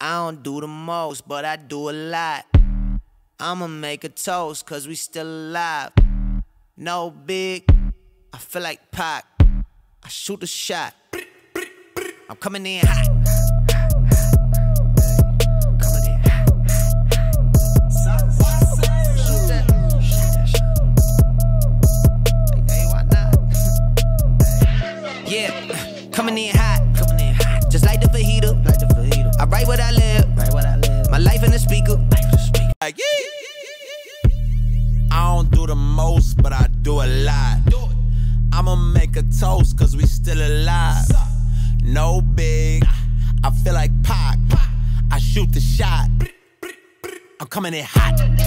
I don't do the most, but I do a lot. I'ma make a toast, cause we still alive. No big, I feel like Pac. I shoot a shot. I'm coming in hot. Yeah, coming in hot. My life in the speaker. Like, yeah. I don't do the most, but I do a lot. I'ma make a toast, cause we still alive. No big, I feel like Pac. I shoot the shot. I'm coming in hot.